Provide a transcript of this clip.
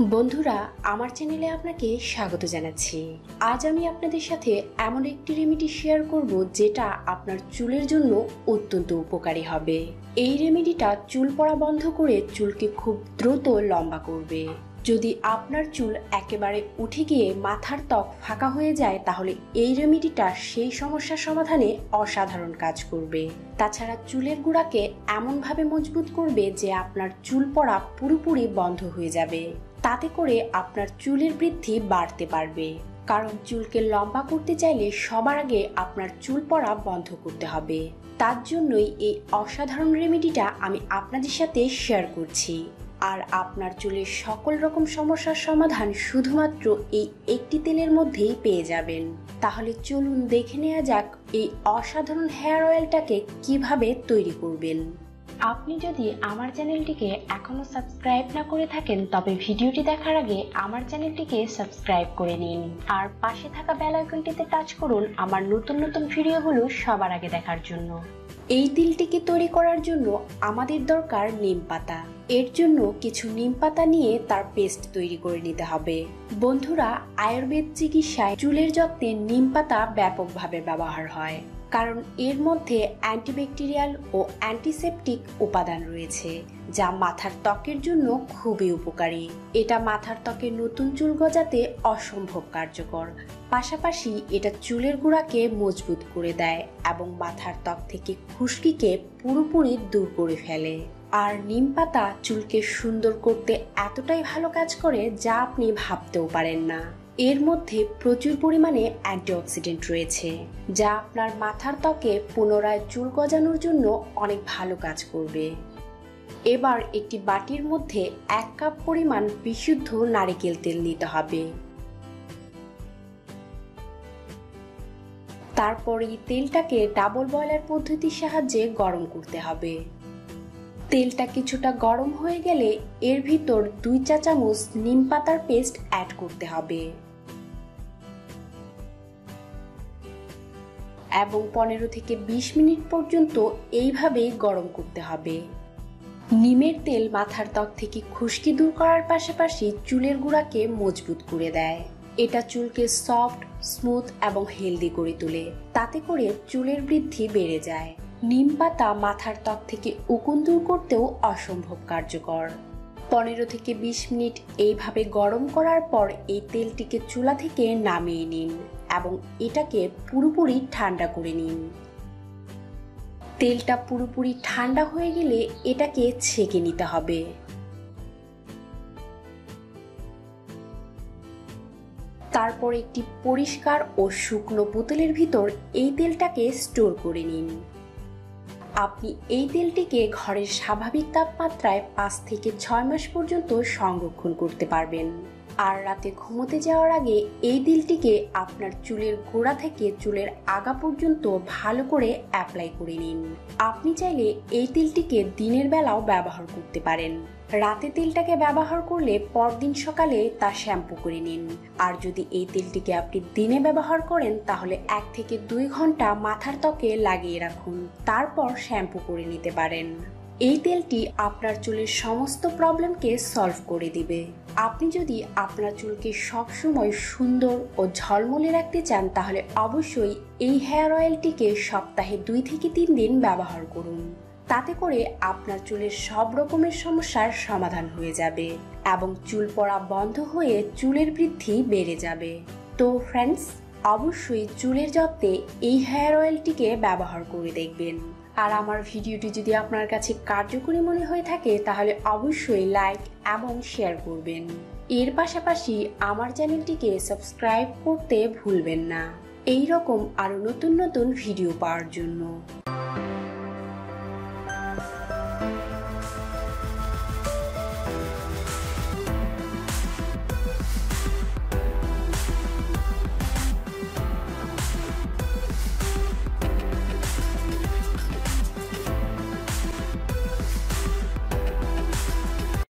বন্ধুরা, আমার চ্যানেলে আপনাকে স্বাগত জানাচ্ছি। আজ আমি আপনাদের সাথে এমন একটি রেমেডি শেয়ার করব যেটা আপনার চুলের জন্য অত্যন্ত উপকারী হবে। এই রেমেডিটা চুল পড়া বন্ধ করে চুলকে খুব দ্রুত লম্বা করবে। যদি আপনার চুল একেবারে উঠে গিয়ে মাথার ত্বক ফাঁকা হয়ে যায়, তাহলে এই রেমেডিটা সেই সমস্যার সমাধানে অসাধারণ কাজ করবে। তাছাড়া চুলের গোড়াকে এমনভাবে মজবুত করবে যে আপনার চুল পড়া পুরোপুরি বন্ধ হয়ে যাবে। তাতে করে আপনার চুলের বৃদ্ধি বাড়তে পারবে। কারণ চুলকে লম্বা করতে চাইলে সবার আগে আপনার চুল পড়া বন্ধ করতে হবে। তার জন্যই এই অসাধারণ রেমেডিটা আমি আপনাদের সাথে শেয়ার করছি। আর আপনার চুলের সকল রকম সমস্যার সমাধান শুধুমাত্র এই একটি তেলের মধ্যেই পেয়ে যাবেন। তাহলে চলুন দেখে নেওয়া যাক এই অসাধারণ হেয়ার অয়েলটাকে কীভাবে তৈরি করবেন। আপনি যদি আমার চ্যানেলটিকে এখনও সাবস্ক্রাইব না করে থাকেন, তবে ভিডিওটি দেখার আগে আমার চ্যানেলটিকে সাবস্ক্রাইব করে নিন। আর পাশে থাকা বেল আইকনটিতে টাচ করুন আমার নতুন নতুন ভিডিওগুলো সবার আগে দেখার জন্য। এই তিলটিকে তৈরি করার জন্য আমাদের দরকার নিম পাতা। এর জন্য কিছু নিম পাতা নিয়ে তার পেস্ট তৈরি করে নিতে হবে। বন্ধুরা, আয়ুর্বেদ চিকিৎসায় চুলের যত্নে নিম পাতা ব্যাপকভাবে ব্যবহার হয়। কারণ এর মধ্যে অ্যান্টিব্যাকটেরিয়াল ও অ্যান্টিসেপটিক উপাদান রয়েছে, যা মাথার ত্বকের জন্য খুবই উপকারী। এটা মাথার ত্বকে নতুন চুল গজাতে অসম্ভব কার্যকর। পাশাপাশি এটা চুলের গোড়াকে মজবুত করে দেয় এবং মাথার ত্বক থেকে খুশকিকে পুরোপুরি দূর করে ফেলে। আর নিম পাতা চুলকে সুন্দর করতে এতটাই ভালো কাজ করে যা আপনি ভাবতেও পারেন না। এর মধ্যে প্রচুর পরিমাণে অ্যান্টিঅক্সিডেন্ট রয়েছে, যা আপনার মাথার ত্বকে পুনরায় চুল গজানোর জন্য অনেক ভালো কাজ করবে। এবার একটি বাটির মধ্যে এক কাপ পরিমাণ বিশুদ্ধ নারিকেল তেল নিতে হবে। তারপর এই তেলটাকে ডাবল বয়লার পদ্ধতির সাহায্যে গরম করতে হবে। তেলটা কিছুটা গরম হয়ে গেলে এর ভিতর দুই চা চামচ নিম পাতার পেস্ট অ্যাড করতে হবে। এবং পনেরো থেকে বিশ মিনিট পর্যন্ত এইভাবেই গরম করতে হবে। নিমের তেল মাথার ত্বক থেকে খুশকি দূর করার পাশাপাশি চুলের গুঁড়াকে মজবুত করে দেয়। এটা চুলকে সফট, স্মুথ এবং হেলদি করে তোলে। তাতে করে চুলের বৃদ্ধি বেড়ে যায়। নিম পাতা মাথার ত্বক থেকে উকুন দূর করতেও অসম্ভব কার্যকর। পনেরো থেকে বিশ মিনিট এইভাবে গরম করার পর এই তেলটিকে চুলা থেকে নামিয়ে নিন এবং এটাকে পুরোপুরি ঠান্ডা করে নিন। তেলটা পুরোপুরি ঠান্ডা হয়ে গেলে এটাকে ছেঁকে নিতে হবে। তারপর একটি পরিষ্কার ও শুকনো বোতলের ভিতর এই তেলটাকে স্টোর করে নিন। আপনি এই তেলটিকে ঘরের স্বাভাবিক তাপমাত্রায় পাঁচ থেকে ছয় মাস পর্যন্ত সংরক্ষণ করতে পারবেন। আর রাতে ঘুমোতে যাওয়ার আগে এই তেলটিকে আপনার চুলের গোড়া থেকে চুলের আগা পর্যন্ত ভালো করে অ্যাপ্লাই করে নিন। আপনি চাইলে এই তেলটিকে দিনের বেলাও ব্যবহার করতে পারেন। রাতে তেলটাকে ব্যবহার করলে পরদিন সকালে তা শ্যাম্পু করে নিন। আর যদি এই তেলটিকে আপনি দিনে ব্যবহার করেন, তাহলে এক থেকে দুই ঘণ্টা মাথার ত্বকে লাগিয়ে রাখুন। তারপর শ্যাম্পু করে নিতে পারেন। এই তেলটি আপনার চুলের সমস্ত প্রবলেমকে সলভ করে দিবে। আপনি যদি আপনার চুলকে সবসময় সুন্দর ও ঝলমলে রাখতে চান, তাহলে অবশ্যই এই হেয়ার অয়েলটিকে সপ্তাহে দুই থেকে তিন দিন ব্যবহার করুন। তাতে করে আপনার চুলের সব রকমের সমস্যার সমাধান হয়ে যাবে এবং চুল পড়া বন্ধ হয়ে চুলের বৃদ্ধি বেড়ে যাবে। তো ফ্রেন্ডস অবশ্যই চুলের যত্নে এই হেয়ার অয়েলটিকে ব্যবহার করে দেখবেন। আর আমার ভিডিওটি যদি আপনার কাছে কার্যকরী মনে হয়ে থাকে, তাহলে অবশ্যই লাইক এবং শেয়ার করবেন। এর পাশাপাশি আমার চ্যানেলটিকে সাবস্ক্রাইব করতে ভুলবেন না। এই রকম আরও নতুন নতুন ভিডিও পাওয়ার জন্য।